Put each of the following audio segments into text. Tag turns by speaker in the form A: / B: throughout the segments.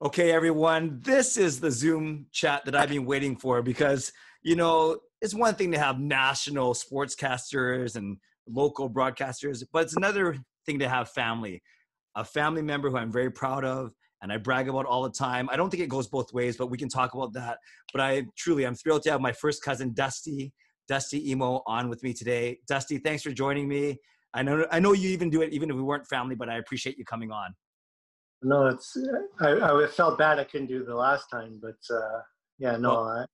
A: Okay, everyone, this is the Zoom chat that I've been waiting for because, you know, it's one thing to have national sportscasters and local broadcasters, but it's another thing to have family. A family member who I'm very proud of and I brag about all the time. I don't think it goes both ways, but we can talk about that. But I truly, I'm thrilled to have my first cousin, Dusty, Dusty Imoo, on with me today. Dusty, thanks for joining me. I know, I know you even do it even if we weren't family, but I appreciate you coming on.
B: No, it's I, I felt bad I couldn't do the last time, but uh, yeah, no, well, I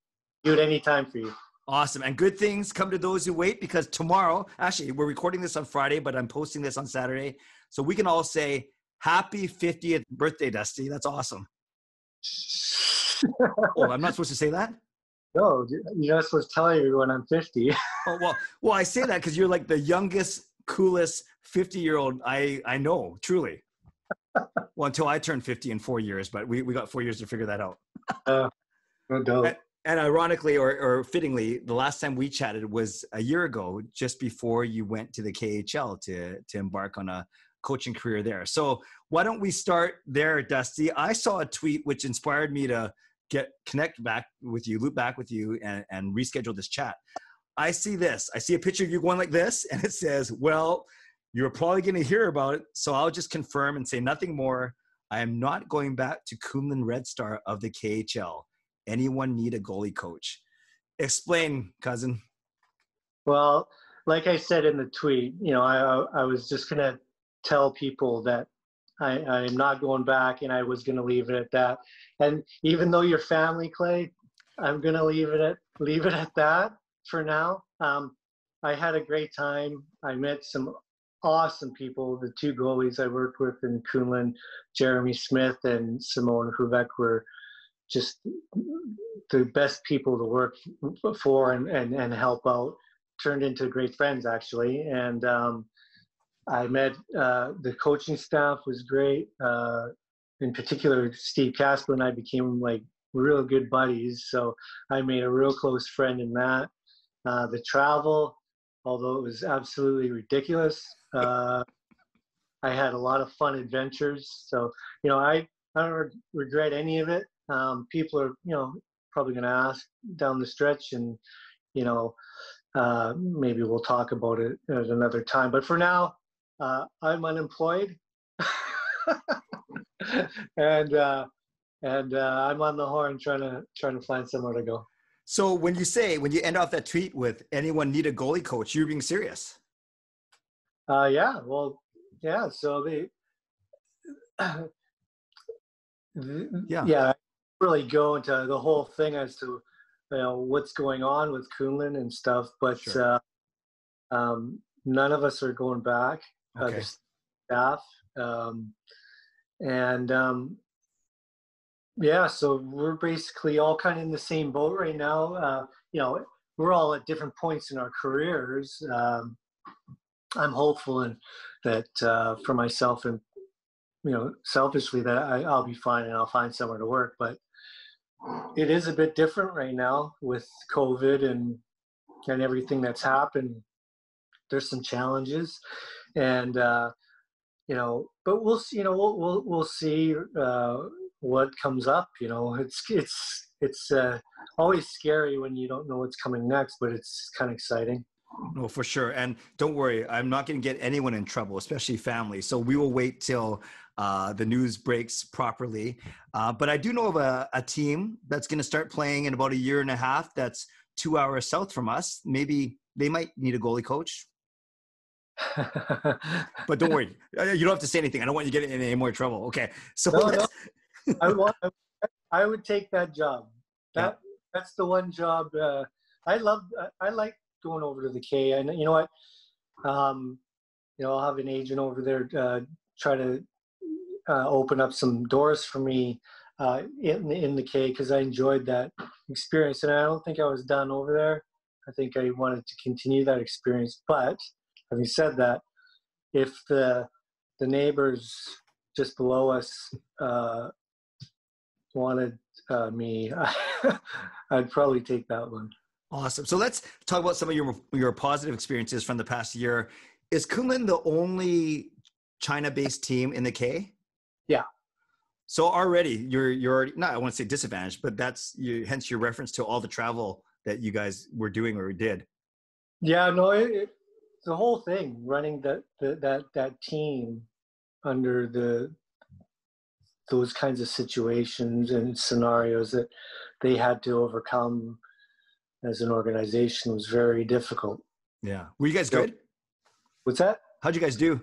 B: do it anytime for you.
A: Awesome. And good things come to those who wait because tomorrow, actually, we're recording this on Friday, but I'm posting this on Saturday. So we can all say happy 50th birthday, Dusty. That's awesome. oh, I'm not supposed to say that?
B: No, you're not supposed to tell everyone I'm 50.
A: oh, well, well, I say that because you're like the youngest, coolest 50 year old I, I know, truly well, until I turn 50 in four years, but we, we got four years to figure that out. uh, no and, and, ironically or, or fittingly, the last time we chatted was a year ago, just before you went to the KHL to, to embark on a coaching career there. So why don't we start there, Dusty? I saw a tweet which inspired me to get connect back with you, loop back with you, and, and reschedule this chat. I see this. I see a picture of you going like this, and it says, Well, you're probably going to hear about it, so I'll just confirm and say nothing more. I am not going back to Kunlun Red Star of the KHL. Anyone need a goalie coach? Explain, cousin.
B: Well, like I said in the tweet, you know, I I was just gonna tell people that I I'm not going back, and I was gonna leave it at that. And even though your family, Clay, I'm gonna leave it at leave it at that for now. Um, I had a great time. I met some awesome people. The two goalies I worked with in Kunlun, Jeremy Smith and Simon Hrubec, were just the best people to work for and, and, and help out. Turned into great friends actually, and um, I met uh, the coaching staff was great. Uh, in particular, Steve Kasper and I became like real good buddies. So I made a real close friend in that. Uh, the travel, although it was absolutely ridiculous, uh, I had a lot of fun adventures. So, you know, I, I don't re- regret any of it. Um, people are, you know, probably going to ask down the stretch and, you know, uh, maybe we'll talk about it at another time. But for now, uh, I'm unemployed. and uh, and uh, I'm on the horn trying to trying to find somewhere to go.
A: So when you say when you end off that tweet with anyone need a goalie coach, you're being serious.
B: Uh, yeah, well, yeah. So they, yeah, yeah, really go into the whole thing as to you know what's going on with Kunlun and stuff, but sure. uh, um, none of us are going back. Uh, okay. Uh, staff, um, and um, yeah, so we're basically all kind of in the same boat right now. Uh, you know, we're all at different points in our careers. Um, I'm hopeful and that uh, for myself and you know selfishly that I, I'll be fine and I'll find somewhere to work. But it is a bit different right now with COVID and and everything that's happened. There's some challenges, and uh, you know, but we'll see. You know, we'll we'll, we'll see uh, what comes up. You know, it's it's it's uh, always scary when you don't know what's coming next, but it's kind of exciting.
A: No, for sure. And don't worry, I'm not going to get anyone in trouble, especially family. So we will wait till uh, the news breaks properly. Uh, but I do know of a, a team that's going to start playing in about a year and a half. That's two hours south from us. Maybe they might need a goalie coach. but don't worry, uh, you don't have to say anything. I don't want you to get in any more trouble. Okay, so no, no.
B: I want. I would take that job. That yeah. that's the one job. Uh, I love. I like going over to the K. And you know what? Um, you know, I'll have an agent over there uh, try to uh, open up some doors for me uh, in in the K because I enjoyed that experience, and I don't think I was done over there. I think I wanted to continue that experience. But having said that, if the the neighbors just below us uh, wanted uh, me, I'd probably take that one.
A: Awesome. So let's talk about some of your your positive experiences from the past year. Is Kunlun the only China-based team in the K?
B: Yeah.
A: So already you're you're already not I want to say disadvantaged, but that's you hence your reference to all the travel that you guys were doing or did.
B: Yeah, no, it, it, the whole thing running that that that team under the those kinds of situations and scenarios that they had to overcome as an organization was very difficult.
A: Yeah. Were you guys good?
B: What's that?
A: How'd you guys do?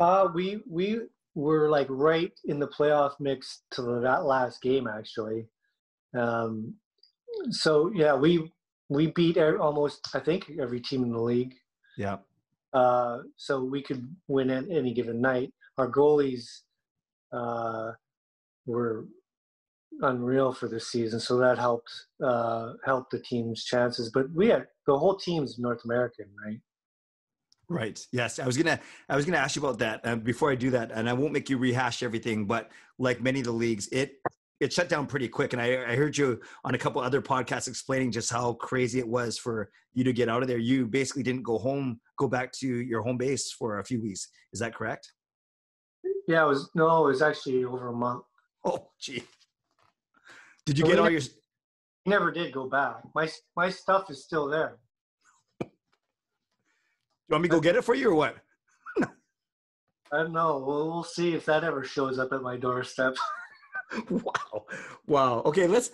B: Uh, we we were like right in the playoff mix to that last game actually. Um, so yeah, we we beat almost I think every team in the league.
A: Yeah.
B: Uh, so we could win at any given night. Our goalies uh, were unreal for this season, so that helped uh, helped the team's chances. But we had the whole team's North American, right?
A: Right. Yes, I was gonna I was gonna ask you about that uh, before I do that, and I won't make you rehash everything. But like many of the leagues, it it shut down pretty quick, and I, I heard you on a couple other podcasts explaining just how crazy it was for you to get out of there. You basically didn't go home, go back to your home base for a few weeks. Is that correct?
B: Yeah, it was no, it was actually over a month.
A: Oh, gee. Did you so get all your?
B: Never did go back. My my stuff is still there.
A: You want me to go get it for you or what?
B: I don't know. We'll, we'll see if that ever shows up at my doorstep.
A: wow. Wow. Okay, let's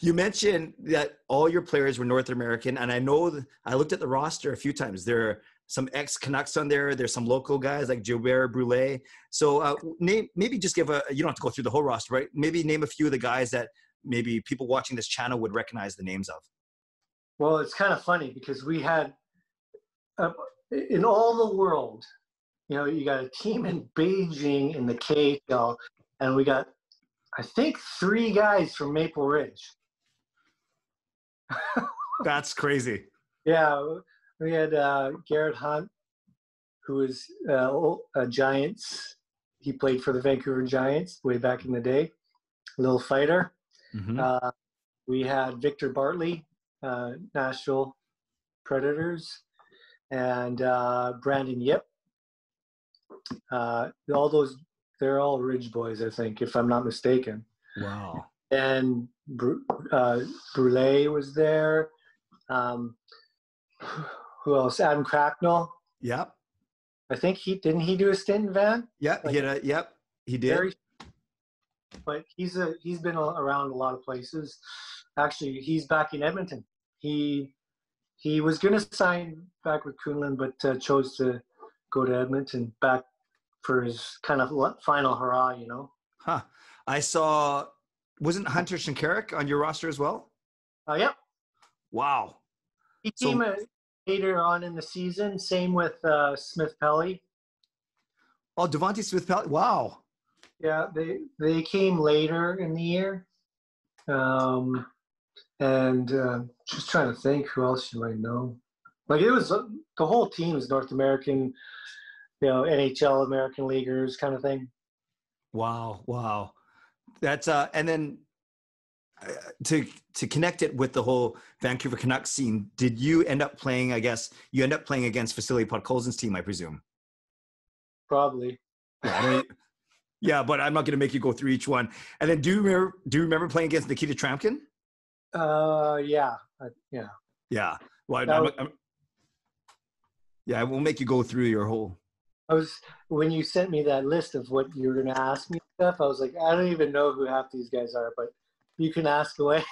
A: you mentioned that all your players were North American and I know I looked at the roster a few times. There are some ex Canucks on there. There's some local guys like Gilbert Brule. So uh, name maybe just give a you don't have to go through the whole roster, right? Maybe name a few of the guys that maybe people watching this channel would recognize the names of.
B: Well, it's kind of funny because we had uh, in all the world, you know, you got a team in Beijing in the KHL, and we got, I think, three guys from Maple Ridge.
A: That's crazy.
B: Yeah, we had uh, Garet Hunt, who was uh, a Giants. He played for the Vancouver Giants way back in the day. Little fighter. Mm-hmm. Uh, we had Victor Bartley, uh, Nashville Predators and uh, Brandon Yip. Uh, all those, they're all Ridge boys, I think, if I'm not mistaken.
A: Wow.
B: And uh, Brule was there. Um, who else? Adam Cracknell.
A: Yep.
B: I think he didn't he do a stint in Van?
A: Yep, like, he a, yep, he did. Very,
B: but he's a he's been around a lot of places. Actually, he's back in Edmonton. He he was going to sign back with Kunlun, but uh, chose to go to Edmonton back for his kind of final hurrah, you know.
A: Huh. I saw, wasn't Hunter Shinkaruk on your roster as well?
B: Uh, yep.
A: Wow.
B: He so, came later on in the season. Same with uh, Smith Pelly.
A: Oh, Devante Smith Pelly. Wow.
B: Yeah, they they came later in the year. Um, and uh, just trying to think who else you might know. Like it was uh, the whole team is North American, you know, NHL American leaguers kind of thing.
A: Wow, wow, that's uh, and then to to connect it with the whole Vancouver Canucks scene, did you end up playing? I guess you end up playing against Vasily Podkolzin's team, I presume.
B: Probably.
A: Yeah, yeah, but I'm not going to make you go through each one. And then, do you remember? Do you remember playing against Nikita Tryamkin?
B: Uh, yeah, yeah.
A: Yeah. Well, I'm, was, I'm, yeah, I will make you go through your whole.
B: I was when you sent me that list of what you were going to ask me stuff. I was like, I don't even know who half these guys are, but you can ask away.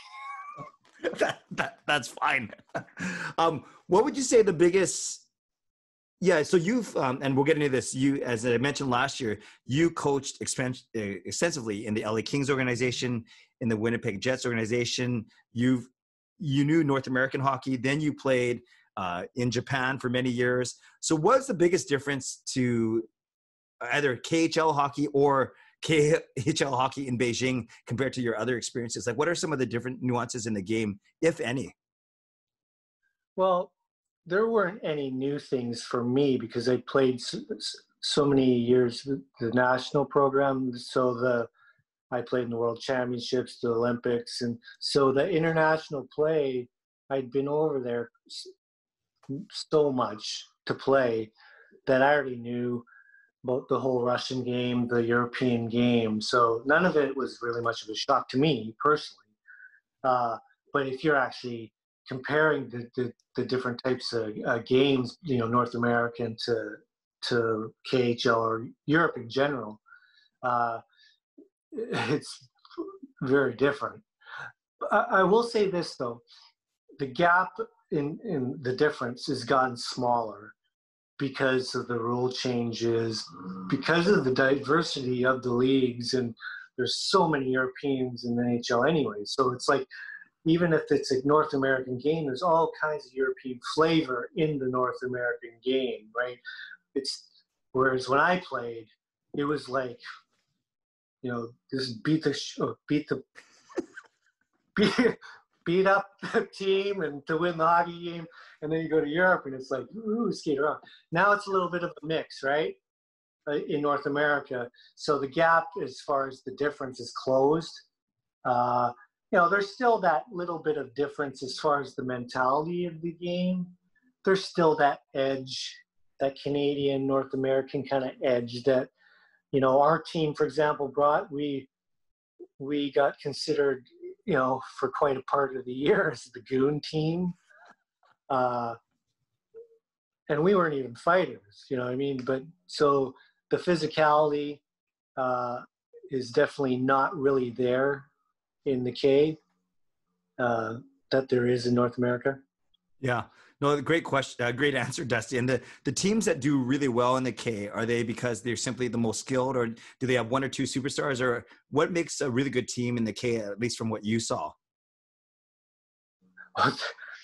A: that, that that's fine. um, what would you say the biggest? Yeah, so you've um, and we'll get into this. You, as I mentioned last year, you coached extensively in the LA Kings organization in the Winnipeg Jets organization. You've you knew North American hockey, then you played uh, in Japan for many years. So, what's the biggest difference to either KHL hockey or KHL hockey in Beijing compared to your other experiences? Like, what are some of the different nuances in the game, if any?
B: Well, there weren't any new things for me because I played so, so many years the national program. So the I played in the World Championships, the Olympics, and so the international play, I'd been over there so much to play that I already knew. The whole Russian game, the European game. So none of it was really much of a shock to me personally. Uh, but if you're actually comparing the, the, the different types of uh, games, you know, North American to to KHL or Europe in general, uh, it's very different. I, I will say this though, the gap in, in the difference has gotten smaller because of the rule changes, mm. because of the diversity of the leagues, and there's so many Europeans in the NHL anyway. So it's like even if it's a North American game, there's all kinds of European flavor in the North American game, right? It's whereas when I played, it was like, you know, just beat the beat the beat, beat up the team and to win the hockey game, and then you go to Europe and it's like ooh skate around. Now it's a little bit of a mix, right? Uh, in North America, so the gap as far as the difference is closed. Uh, you know, there's still that little bit of difference as far as the mentality of the game. There's still that edge, that Canadian North American kind of edge that, you know, our team, for example, brought. We we got considered, you know, for quite a part of the year as the goon team. Uh, and we weren't even fighters, you know what I mean? But so the physicality uh, is definitely not really there in the K uh, that there is in North America?
A: Yeah, no, great question, uh, great answer, Dusty. And the the teams that do really well in the K are they because they're simply the most skilled, or do they have one or two superstars, or what makes a really good team in the K, at least from what you saw?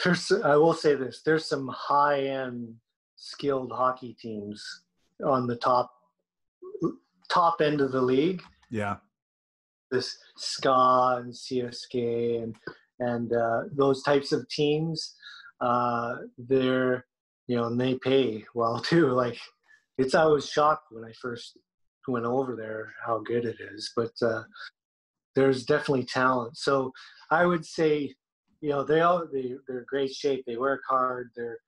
B: There's, I will say this: there's some high end skilled hockey teams on the top top end of the league.
A: Yeah
B: this SKA and CSK and and uh, those types of teams, uh, they're you know and they pay well too. Like it's I was shocked when I first went over there how good it is, but uh, there's definitely talent. So I would say you know they all they they're great shape. They work hard. They're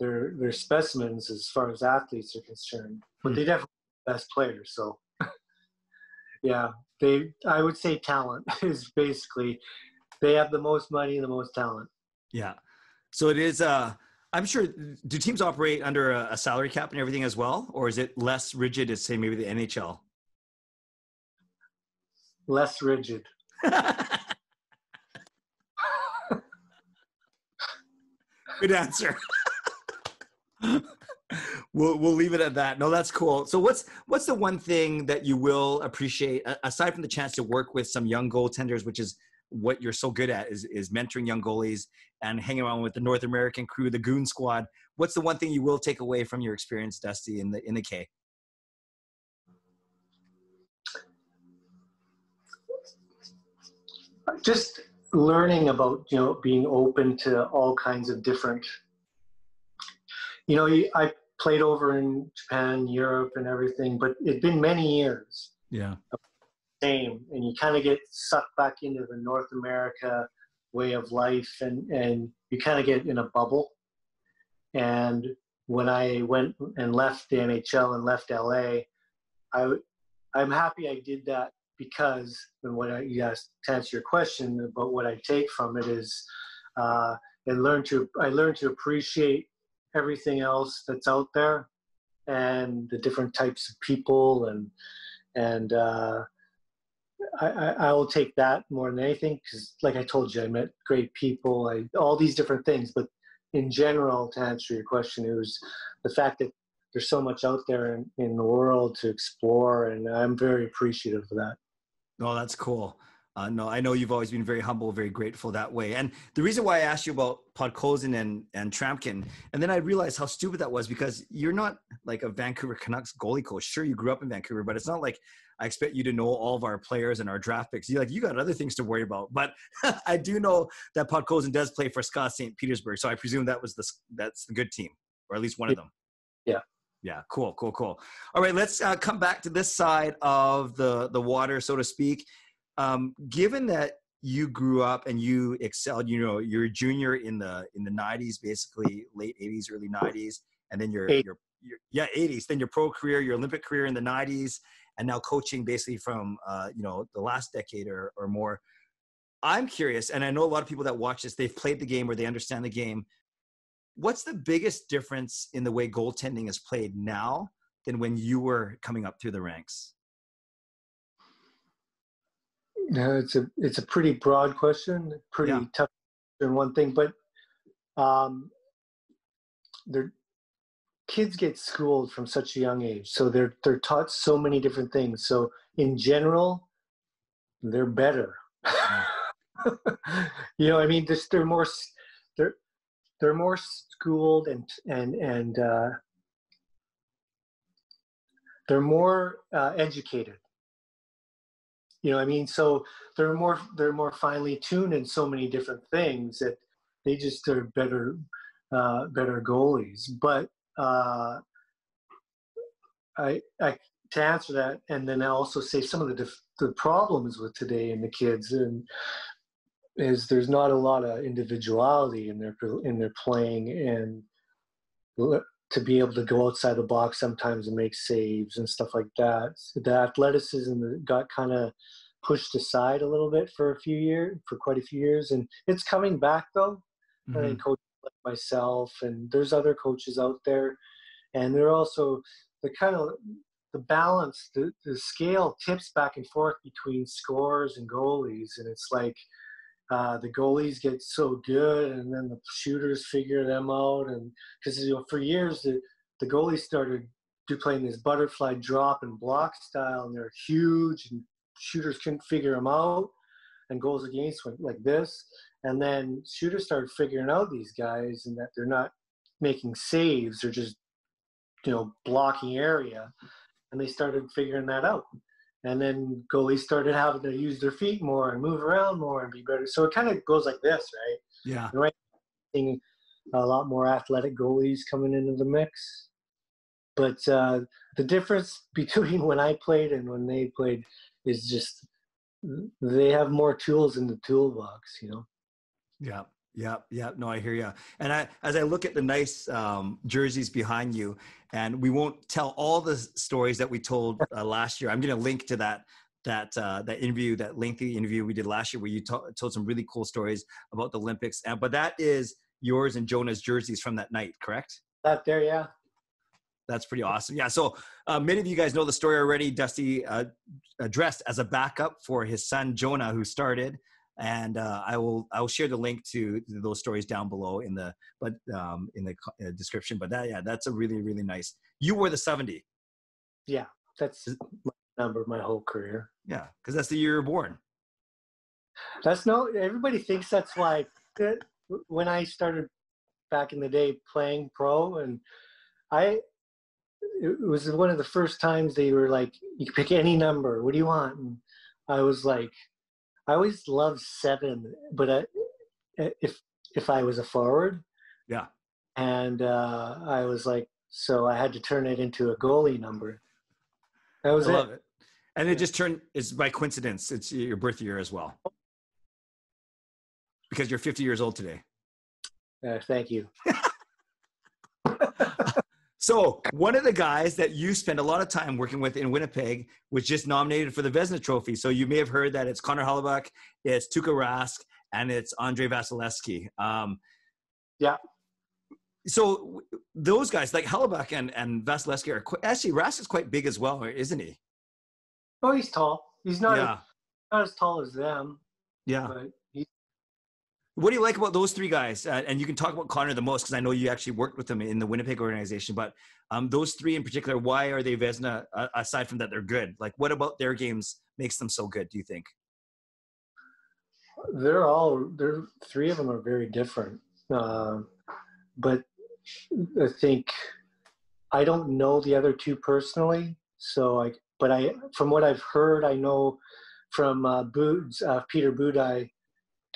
B: they're they're specimens as far as athletes are concerned, but they hmm. definitely the best players. So yeah, they I would say talent is basically they have the most money and the most talent.
A: Yeah. So it is uh I'm sure do teams operate under a, a salary cap and everything as well or is it less rigid as say maybe the NHL?
B: Less rigid.
A: Good answer. we'll we'll leave it at that. No, that's cool. So what's what's the one thing that you will appreciate aside from the chance to work with some young goaltenders, which is what you're so good at is is mentoring young goalies and hanging around with the North American crew, the Goon Squad. What's the one thing you will take away from your experience, Dusty, in the in the K?
B: Just learning about you know being open to all kinds of different you know i played over in Japan, Europe, and everything, but it'd been many years.
A: Yeah.
B: Same, and you kind of get sucked back into the North America way of life, and and you kind of get in a bubble. And when I went and left the NHL and left LA, I I'm happy I did that because and what I you asked to answer your question but what I take from it is uh, and learn to I learned to appreciate everything else that's out there and the different types of people and and uh, I, I, will take that more than anything because like I told you I met great people I, all these different things but in general to answer your question it was the fact that there's so much out there in, in the world to explore and I'm very appreciative of that.
A: Oh, that's cool. Uh, no, I know you've always been very humble, very grateful that way. And the reason why I asked you about Podkolzin and, and Tryamkin, and then I realized how stupid that was because you're not like a Vancouver Canucks goalie coach. Sure, you grew up in Vancouver, but it's not like I expect you to know all of our players and our draft picks. You like you got other things to worry about. But I do know that Podkolzin does play for SKA St. Petersburg, so I presume that was the that's the good team, or at least one of them.
B: Yeah.
A: Yeah, cool, cool, cool. All right, let's uh, come back to this side of the the water, so to speak um, given that you grew up and you excelled, you know, you're a junior in the in the 90s, basically late 80s, early 90s, and then you're you're your yeah 80s, then your pro career, your Olympic career in the 90s, and now coaching basically from uh, you know the last decade or or more. I'm curious, and I know a lot of people that watch this, they've played the game or they understand the game. What's the biggest difference in the way goaltending is played now than when you were coming up through the ranks?
B: No, it's a it's a pretty broad question, pretty yeah. tough in one thing, but um, their kids get schooled from such a young age, so they're they're taught so many different things. So in general, they're better. you know, I mean, just they're more they're they're more schooled and and and uh, they're more uh, educated. You know i mean? So they're more they're more finely tuned in so many different things that they just are better uh, better goalies. But uh, I, I to answer that and then i also say some of the the problems with today and the kids and is there's not a lot of individuality in their in their playing and to be able to go outside the box sometimes and make saves and stuff like that. The athleticism got kind of pushed aside a little bit for a few years, for quite a few years, and it's coming back though. Mm-hmm. I think coaches like myself and there's other coaches out there, and they're also the kind of the balance, the, the scale tips back and forth between scores and goalies, and it's like uh, the goalies get so good, and then the shooters figure them out. And because you know, for years the the goalies started do playing this butterfly drop and block style, and they're huge, and shooters couldn't figure them out. And goals against went like this, and then shooters started figuring out these guys, and that they're not making saves; they're just you know blocking area, and they started figuring that out and then goalies started having to use their feet more and move around more and be better. So it kind of goes like this, right?
A: Yeah.
B: Right. A lot more athletic goalies coming into the mix, but uh, the difference between when I played and when they played is just they have more tools in the toolbox, you know.
A: Yeah. Yeah, yeah, no, I hear you. And I, as I look at the nice um, jerseys behind you, and we won't tell all the stories that we told uh, last year. I'm going to link to that that uh, that interview, that lengthy interview we did last year, where you to- told some really cool stories about the Olympics. And but that is yours and Jonah's jerseys from that night, correct?
B: That there, yeah.
A: That's pretty awesome. Yeah. So uh, many of you guys know the story already. Dusty uh, dressed as a backup for his son Jonah, who started and uh, I will I will share the link to, those stories down below in the but um, in the uh, description. But that yeah, that's a really really nice. You were the seventy.
B: Yeah, that's my number my whole career.
A: Yeah, because that's the year you're born.
B: That's no. Everybody thinks that's why. When I started back in the day playing pro, and I it was one of the first times they were like, "You can pick any number. What do you want?" And I was like, I always loved seven, but I, if if I was a forward,
A: yeah,
B: and uh, I was like, so I had to turn it into a goalie number. That was I it. it.
A: And it just turned. It's by coincidence. It's your birth year as well, because you're 50 years old today.
B: Uh, thank you.
A: So one of the guys that you spend a lot of time working with in Winnipeg was just nominated for the Vezina Trophy. So you may have heard that it's Connor Hellebuyck, it's Tuukka Rask, and it's Andrei Vasilevskiy. Um,
B: yeah.
A: So those guys, like Hellebuyck and, and Vasilevskiy, are quite, actually Rask is quite big as well, isn't he?
B: Oh, he's tall. He's not, yeah. as, not as tall as them.
A: Yeah. But what do you like about those three guys? Uh, and you can talk about Connor the most because I know you actually worked with them in the Winnipeg organization. But um, those three in particular, why are they Vezina? Uh, aside from that, they're good. Like, what about their games makes them so good? Do you think?
B: They're all. They're three of them are very different. Uh, but I think I don't know the other two personally. So I, but I, from what I've heard, I know from uh, Boods, uh, Peter Budaj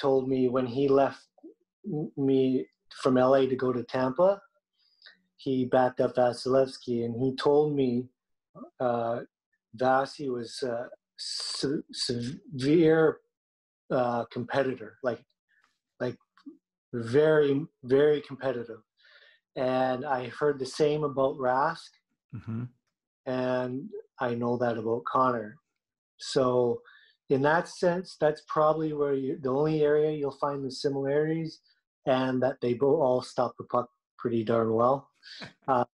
B: told me when he left me from LA to go to Tampa, he backed up Vasilevskiy, and he told me uh, Vasi was a se- severe uh, competitor, like like very very competitive, and I heard the same about Rask, mm-hmm. and I know that about Connor. So, in that sense, that's probably where you the only area you'll find the similarities, and that they both all stop the puck pretty darn well. Uh,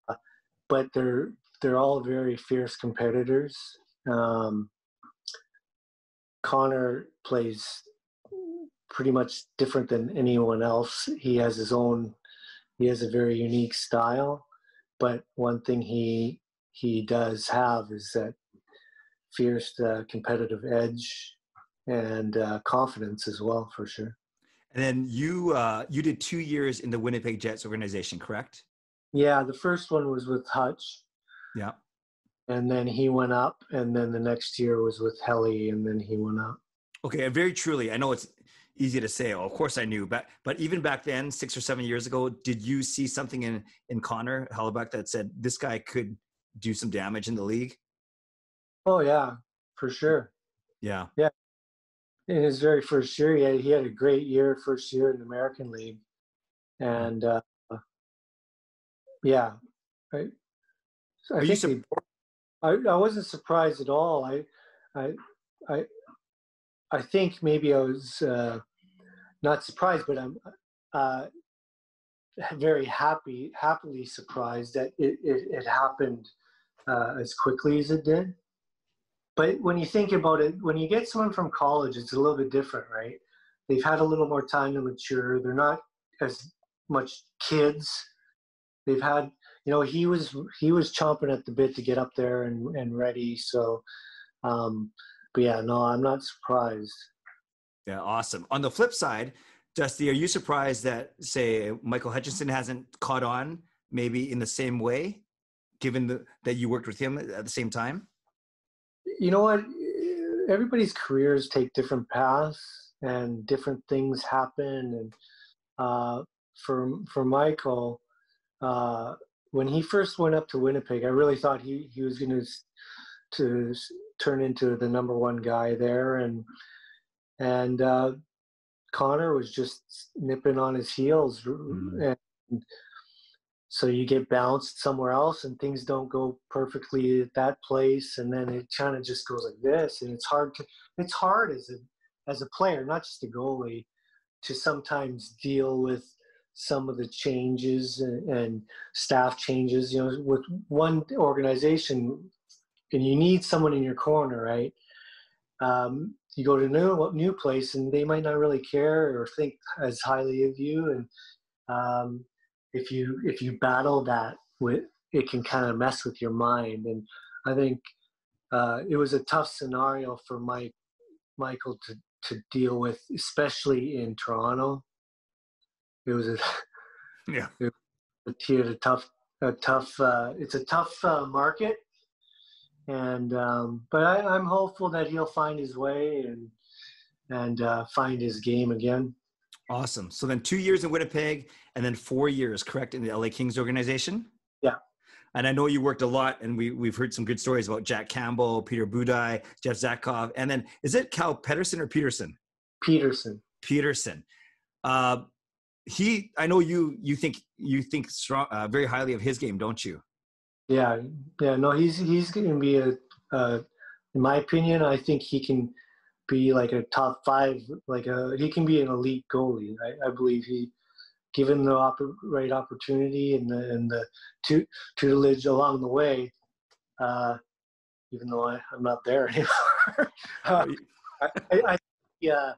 B: but they're they're all very fierce competitors. Um, Connor plays pretty much different than anyone else. He has his own. He has a very unique style, but one thing he he does have is that fierce uh, competitive edge and uh, confidence as well, for sure.
A: And then you uh, you did two years in the Winnipeg Jets organization, correct?
B: Yeah, the first one was with Hutch.
A: Yeah.
B: And then he went up, and then the next year was with Helly, and then he went up.
A: Okay, and very truly, I know it's easy to say. Oh, of course, I knew, but but even back then, six or seven years ago, did you see something in in Connor Hellebuyck that said this guy could do some damage in the league?
B: Oh yeah, for sure.
A: Yeah.
B: Yeah. In his very first year, he had, he had a great year, first year in the American League, and uh, yeah, I, I think su- I, I wasn't surprised at all. I, I, I, I think maybe I was uh, not surprised, but I'm uh, very happy, happily surprised that it, it, it happened uh, as quickly as it did. But when you think about it, when you get someone from college, it's a little bit different, right? They've had a little more time to mature. They're not as much kids. They've had, you know, he was he was chomping at the bit to get up there and, and ready. So, um, but yeah, no, I'm not surprised.
A: Yeah, awesome. On the flip side, Dusty, are you surprised that say Michael Hutchinson hasn't caught on maybe in the same way, given the, that you worked with him at the same time?
B: You know what? Everybody's careers take different paths, and different things happen. And uh, for for Michael, uh, when he first went up to Winnipeg, I really thought he he was going to to turn into the number one guy there, and and uh, Connor was just nipping on his heels, mm-hmm. and so you get bounced somewhere else, and things don't go perfectly at that place, and then it kind of just goes like this, and it's hard to it's hard as a as a player, not just a goalie, to sometimes deal with some of the changes and, staff changes. You know, with one organization, and you need someone in your corner, right? Um, you go to a new new place and they might not really care or think as highly of you and um, if you if you battle that with it can kind of mess with your mind. And i think uh, it was a tough scenario for mike michael to to deal with especially in toronto. It was a
A: yeah.
B: it, a tough a tough uh, it's a tough uh, market. And um, but I, am hopeful that he'll find his way and and uh, find his game again.
A: Awesome. So then two years in Winnipeg, and then four years, correct, in the LA Kings organization.
B: Yeah.
A: And I know you worked a lot, and we we've heard some good stories about Jack Campbell, Peter Budaj, Jeff Zatkoff, and then is it Cal Pedersen or Peterson?
B: Peterson.
A: Peterson. Uh, he, I know you. You think you think strong, uh, very highly of his game, don't you?
B: Yeah, yeah, no, he's he's going to be a, uh, in my opinion, I think he can be like a top five, like a he can be an elite goalie. I, I believe he, given the oper- right opportunity and the and the tu- tutelage along the way, uh, even though I, I'm not there anymore. uh, I, I, yeah,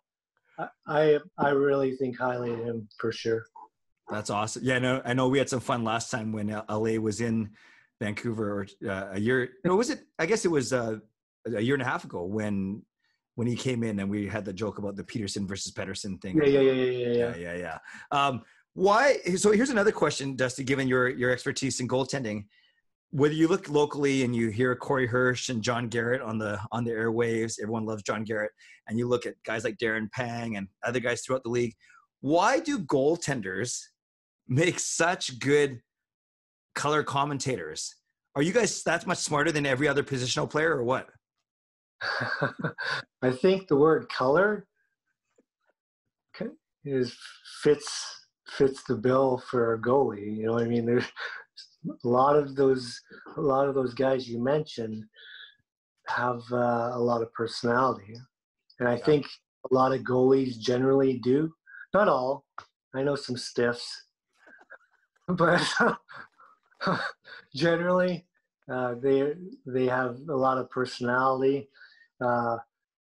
B: I I really think highly of him for sure.
A: That's awesome. Yeah, no, I know we had some fun last time when LA was in Vancouver uh, a year. No, was it? I guess it was uh, a year and a half ago when when he came in and we had the joke about the Peterson versus Pedersen thing.
B: Yeah, yeah, yeah, yeah,
A: yeah, yeah, yeah. yeah. Um, why? So here's another question, Dusty. Given your your expertise in goaltending, whether you look locally and you hear Corey Hirsch and John Garrett on the on the airwaves, everyone loves John Garrett, and you look at guys like Darren Pang and other guys throughout the league. Why do goaltenders make such good color commentators. Are you guys that much smarter than every other positional player, or what?
B: I think the word color is fits fits the bill for a goalie. You know, what I mean, there's a lot of those a lot of those guys you mentioned have uh, a lot of personality, and I yeah. think a lot of goalies generally do. Not all. I know some stiffs, but generally uh, they they have a lot of personality. Uh,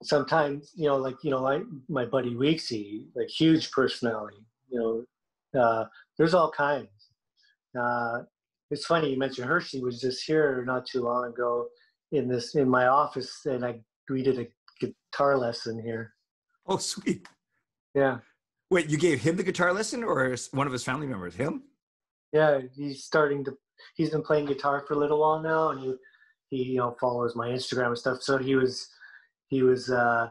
B: sometimes you know, like you know, I, my buddy Weeksy, like huge personality. You know, uh, there's all kinds. Uh, it's funny you mentioned Hershey was just here not too long ago in this in my office, and I we did a guitar lesson here.
A: Oh, sweet.
B: Yeah.
A: Wait, you gave him the guitar lesson, or one of his family members? Him?
B: Yeah, he's starting to. He's been playing guitar for a little while now, and he he you know follows my Instagram and stuff. So he was he was uh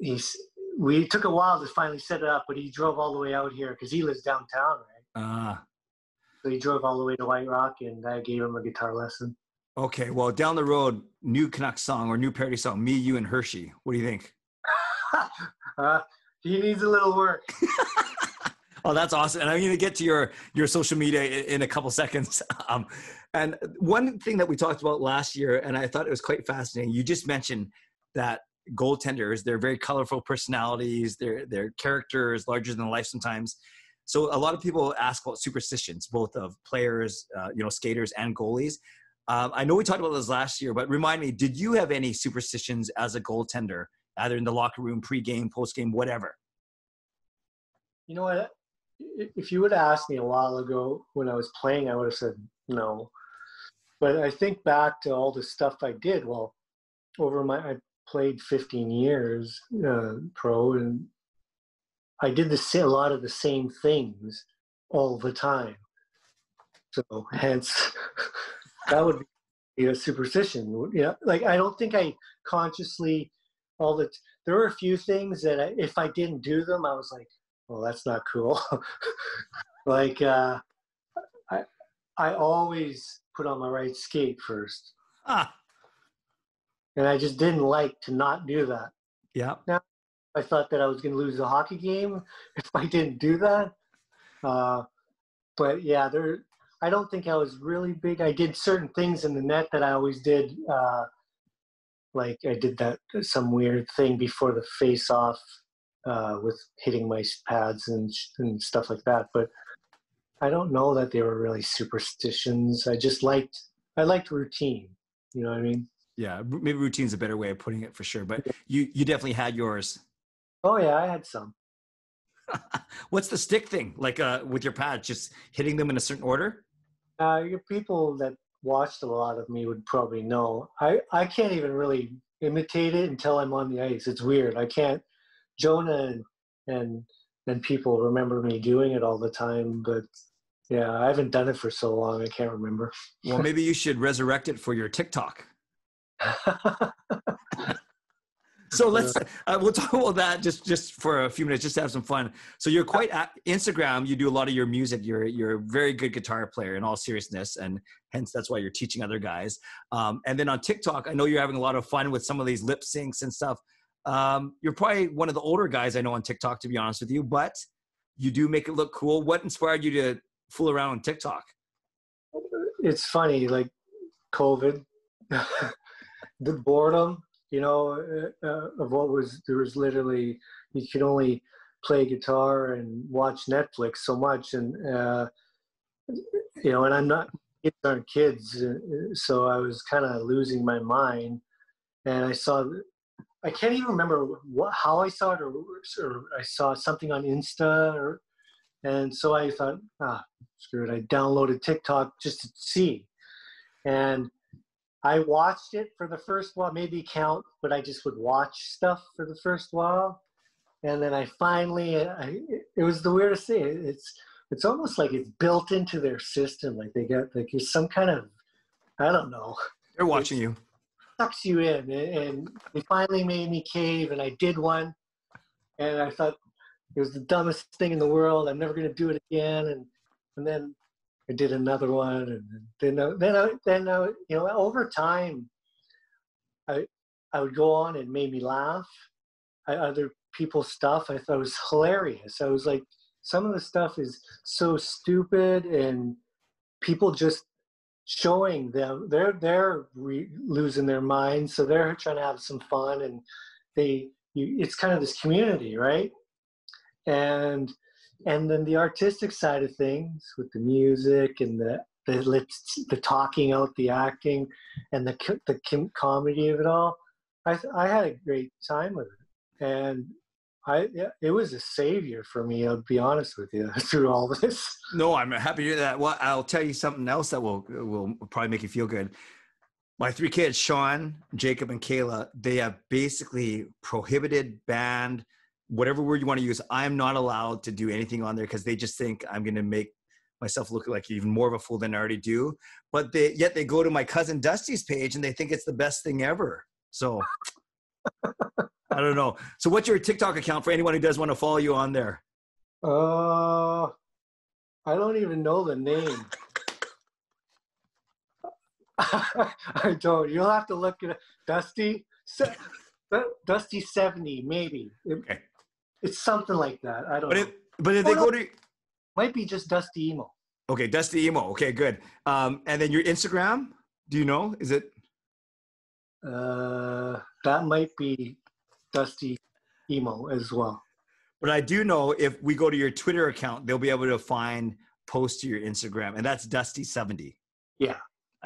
B: he's we took a while to finally set it up, but he drove all the way out here because he lives downtown, right?
A: Ah. Uh.
B: So he drove all the way to White Rock, and I gave him a guitar lesson.
A: Okay, well, down the road, new Canuck song or new parody song, me, you, and Hershey. What do you think?
B: uh, he needs a little work.
A: oh, that's awesome! And I'm going to get to your your social media in, in a couple seconds. Um, and one thing that we talked about last year, and I thought it was quite fascinating. You just mentioned that goaltenders they're very colorful personalities. Their their characters larger than life sometimes. So a lot of people ask about superstitions, both of players, uh, you know, skaters and goalies. Um, I know we talked about this last year, but remind me, did you have any superstitions as a goaltender either in the locker room, pre-game, post-game, whatever?
B: You know what? If you would have asked me a while ago when I was playing, I would have said no. But I think back to all the stuff I did. Well, over my, I played 15 years uh, pro, and I did the a lot of the same things all the time. So hence, that would be a superstition. Yeah, like I don't think I consciously all the there were a few things that I, if I didn't do them, I was like, well, that's not cool. like uh, I I always put on my right skate first.
A: Ah.
B: And I just didn't like to not do that.
A: Yeah.
B: Now I thought that I was going to lose the hockey game if I didn't do that. Uh, but yeah, there. I don't think I was really big. I did certain things in the net that I always did. Uh, like I did that some weird thing before the face off uh, with hitting my pads and and stuff like that. But I don't know that they were really superstitions. I just liked I liked routine. You know what I mean?
A: Yeah, maybe routine's a better way of putting it for sure. But you you definitely had yours.
B: Oh yeah, I had some.
A: What's the stick thing like uh, with your pads? Just hitting them in a certain order?
B: Uh, your people that watched a lot of me would probably know. I, I can't even really imitate it until I'm on the ice. It's weird. I can't. Jonah and and, and people remember me doing it all the time, but yeah, I haven't done it for so long. I can't remember.
A: Well, maybe you should resurrect it for your TikTok. So let's uh, we'll talk about that just just for a few minutes just to have some fun. So you're quite at instagram you do a lot of your music you're you're a very good guitar player in all seriousness and hence that's why you're teaching other guys. Um, and then on tiktok i know you're having a lot of fun with some of these lip syncs and stuff. Um, you're probably one of the older guys i know on tiktok to be honest with you but you do make it look cool. What inspired you to fool around on tiktok?
B: It's funny like covid the boredom you know, uh, uh, of what was there was literally you could only play guitar and watch Netflix so much, and uh, you know, and I'm not kids aren't kids, uh, so I was kind of losing my mind, and I saw. I can't even remember what, how I saw it, or, or I saw something on Insta, or, and so I thought, ah, screw it. I downloaded TikTok just to see, and I watched it for the first while, maybe count, but I just would watch stuff for the first while, and then I finally, I, it was the weirdest thing. It's it's almost like it's built into their system. Like they got like some kind of, I don't know.
A: They're watching you.
B: Sucks you in, and they finally made me cave, and I did one, and I thought it was the dumbest thing in the world. I'm never gonna do it again, and and then I did another one, and then uh, then I, then I, you know over time, I I would go on and made me laugh. I, other people's stuff I thought was hilarious. I was like some of the stuff is so stupid and people just showing them they're they're re- losing their minds so they're trying to have some fun and they you, it's kind of this community right and and then the artistic side of things with the music and the the, the talking out the acting and the the comedy of it all i i had a great time with it and I yeah, it was a savior for me. I'll be honest with you through all this.
A: No, I'm happy to hear that. Well, I'll tell you something else that will will probably make you feel good. My three kids, Sean, Jacob, and Kayla, they have basically prohibited, banned, whatever word you want to use. I'm not allowed to do anything on there because they just think I'm going to make myself look like even more of a fool than I already do. But they yet they go to my cousin Dusty's page and they think it's the best thing ever. So I don't know. So, what's your TikTok account for anyone who does want to follow you on there?
B: Uh, I don't even know the name. I don't. You'll have to look at Dusty. Dusty seventy, maybe. okay. It's something like that. I don't.
A: But
B: know.
A: if but if oh, they go to
B: might be just Dusty Imoo.
A: Okay, Dusty Imoo. Okay, good. Um, and then your Instagram. Do you know? Is it?
B: Uh, that might be Dusty Imoo as well.
A: But I do know if we go to your Twitter account, they'll be able to find posts to your Instagram, and that's Dusty70.
B: Yeah.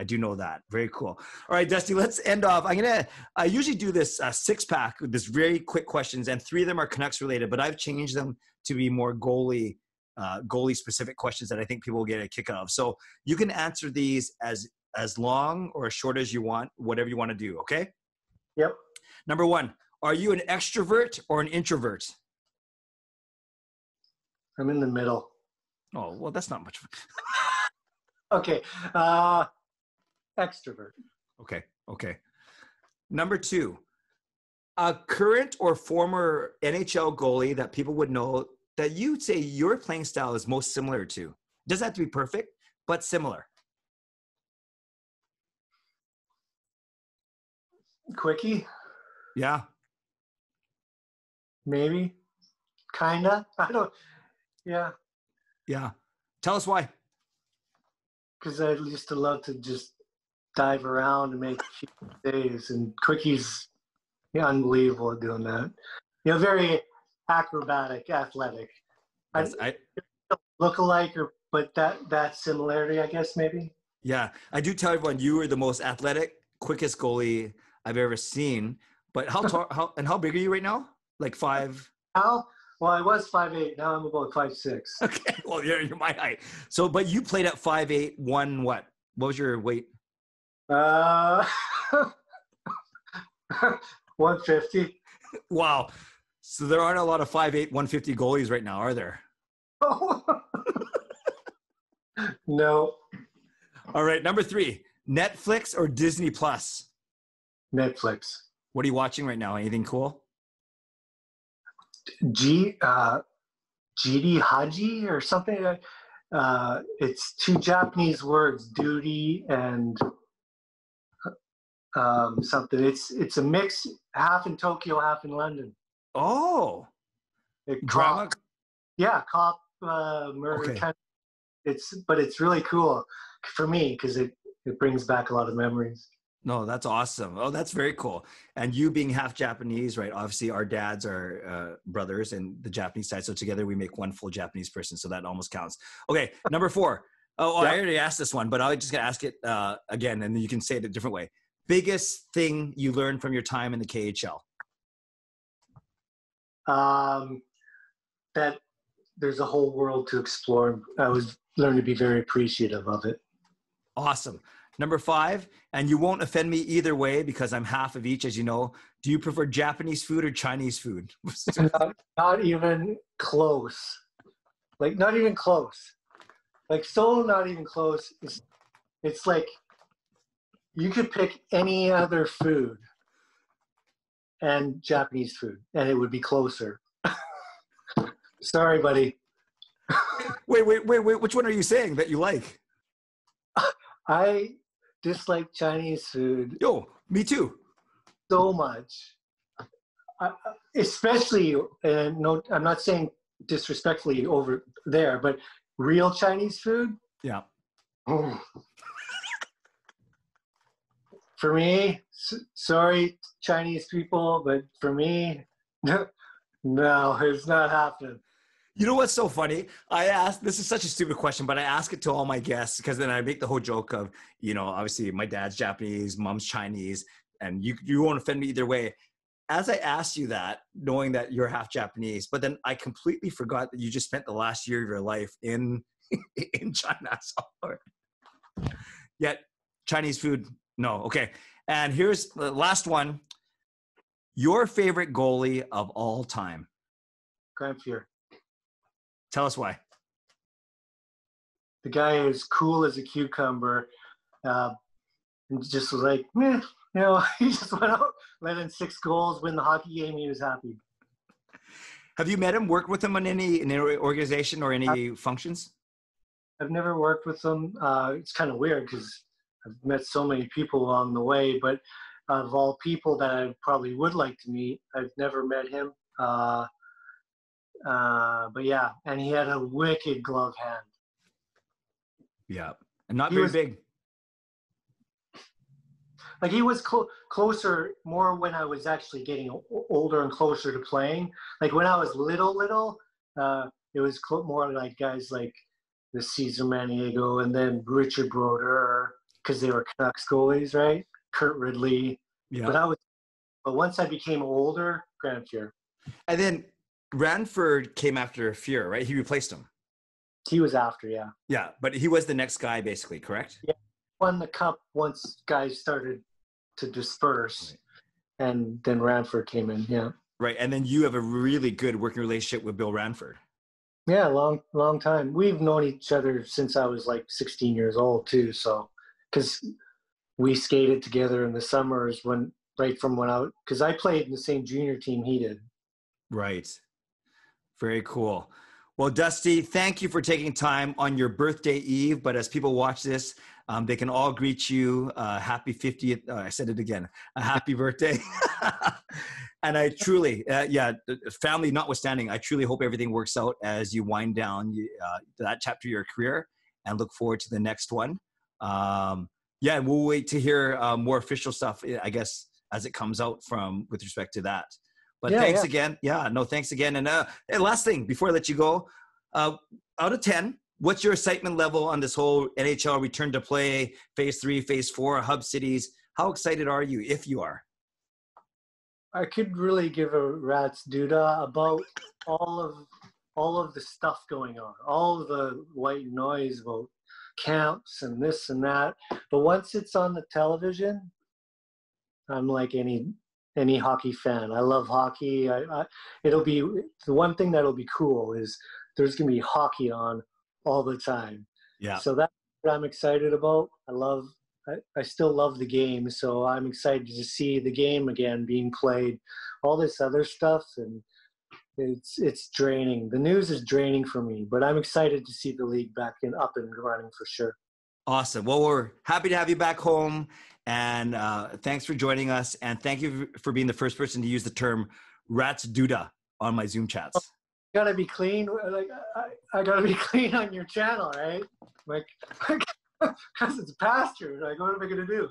A: I do know that. Very cool. All right, Dusty, let's end off. I'm going to, I usually do this uh, six pack with this very quick questions, and three of them are Canucks related, but I've changed them to be more goalie, uh, goalie specific questions that I think people will get a kick out of. So you can answer these as, as long or as short as you want, whatever you want to do. Okay.
B: Yep.
A: Number one, are you an extrovert or an introvert?
B: I'm in the middle.
A: Oh, well, that's not much. Of.
B: Okay. Uh, extrovert.
A: Okay. Okay. Number two, a current or former NHL goalie that people would know that you'd say your playing style is most similar to. Doesn't have to be perfect, but similar.
B: Quickie.
A: Yeah
B: maybe kinda i don't yeah
A: yeah tell us why
B: because i used to love to just dive around and make days and quickies yeah, unbelievable at doing that you know very acrobatic athletic yes, I, I look alike or but that that similarity i guess maybe
A: yeah i do tell everyone you are the most athletic quickest goalie i've ever seen but how tall how and how big are you right now like five.
B: Now, well, I was five eight. Now I'm about five six.
A: Okay, well, you're, you're my height. So, but you played at five eight, one what? What was your weight?
B: Uh, one fifty.
A: Wow. So there aren't a lot of five eight, one fifty goalies right now, are there?
B: no.
A: All right, number three: Netflix or Disney Plus?
B: Netflix.
A: What are you watching right now? Anything cool?
B: G uh, Giri/Haji or something. Uh, it's two Japanese words, duty and um, something. It's it's a mix, half in Tokyo, half in London.
A: Oh,
B: it drama. Cop, yeah, cop uh, murder. Okay. Kind of, it's but it's really cool for me because it it brings back a lot of memories.
A: No, that's awesome. Oh, that's very cool. And you being half Japanese, right? Obviously, our dads are uh, brothers and the Japanese side. So together we make one full Japanese person. So that almost counts. Okay, number four. Oh, oh I already asked this one, but I'm just going to ask it uh, again and you can say it a different way. Biggest thing you learned from your time in the KHL?
B: Um, that there's a whole world to explore. I was learning to be very appreciative of it.
A: Awesome. Number five, and you won't offend me either way because I'm half of each, as you know. Do you prefer Japanese food or Chinese food?
B: not, not even close. Like, not even close. Like, so not even close. It's, it's like you could pick any other food and Japanese food, and it would be closer. Sorry, buddy.
A: wait, wait, wait, wait. Which one are you saying that you like?
B: I dislike Chinese food.
A: Yo, me too.
B: So much. I, especially, and no, I'm not saying disrespectfully over there, but real Chinese food.
A: Yeah.
B: Oh. For me, sorry, Chinese people, but for me, no, it's not happening.
A: You know what's so funny? I asked this is such a stupid question, but I ask it to all my guests because then I make the whole joke of, you know, obviously my dad's Japanese, mom's Chinese, and you you won't offend me either way. As I asked you that, knowing that you're half Japanese, but then I completely forgot that you just spent the last year of your life in in China. So, yet Chinese food, no. Okay. And here's the last one. Your favorite goalie of all time?
B: Grant Fuhr.
A: Tell us why.
B: The guy is cool as a cucumber. Uh, and just was like, Meh. you know, he just went out, let in six goals, win the hockey game. He was happy.
A: Have you met him, worked with him on any, in any organization or any I've, functions?
B: I've never worked with him. Uh, it's kind of weird because I've met so many people along the way, but of all people that I probably would like to meet, I've never met him. Uh, uh, but yeah, and he had a wicked glove hand.
A: Yeah, and not he very was, big.
B: Like he was clo- closer more when I was actually getting older and closer to playing. Like when I was little, little, uh, it was cl- more like guys like the Cesare Maniago and then Richard Brodeur because they were Canucks goalies, right? Curt Ridley. Yeah. But I was, but once I became older, Grant Fuhr.
A: And then Ranford came after Fuhr, right? He replaced him.
B: He was after, yeah.
A: Yeah, but he was the next guy, basically, correct?
B: Yeah, won the cup once guys started to disperse, right. and then Ranford came in. Yeah.
A: Right, and then you have a really good working relationship with Bill Ranford.
B: Yeah, long, long time. We've known each other since I was like 16 years old, too. So, because we skated together in the summers when, right from when I, because I played in the same junior team he did.
A: Right. Very cool. Well, Dusty, thank you for taking time on your birthday eve. But as people watch this, um, they can all greet you uh, happy 50th. Oh, I said it again. A happy birthday. and I truly, uh, yeah, family notwithstanding, I truly hope everything works out as you wind down uh, that chapter of your career and look forward to the next one. Um, yeah, and we'll wait to hear uh, more official stuff, I guess, as it comes out from with respect to that. But yeah, thanks yeah. again. Yeah, no, thanks again. And uh, last thing before I let you go, uh, out of 10, what's your excitement level on this whole NHL return to play, phase three, phase four, hub cities? How excited are you, if you are?
B: I could really give a rat's doodah about all of all of the stuff going on, all of the white noise about camps and this and that. But once it's on the television, I'm like any any hockey fan. I love hockey. I, I, it'll be the one thing that'll be cool is there's gonna be hockey on all the time.
A: Yeah.
B: So that's what I'm excited about. I love. I, I still love the game, so I'm excited to see the game again being played. All this other stuff and it's it's draining. The news is draining for me, but I'm excited to see the league back in up and running for sure.
A: Awesome. Well, we're happy to have you back home and uh, thanks for joining us. And thank you for being the first person to use the term "rats duda" on my Zoom chats. Oh,
B: gotta be clean. Like I, I gotta be clean on your channel, right? Like, because it's pasture. Like, what am I gonna do?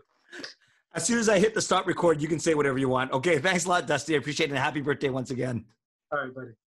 A: As soon as I hit the stop record, you can say whatever you want. Okay, thanks a lot, Dusty. I appreciate it. And happy birthday once again.
B: All right, buddy.